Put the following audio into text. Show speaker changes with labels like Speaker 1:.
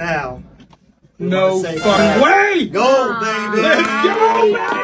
Speaker 1: Now.
Speaker 2: No fucking way!
Speaker 1: Go, baby!
Speaker 2: Let's go, man!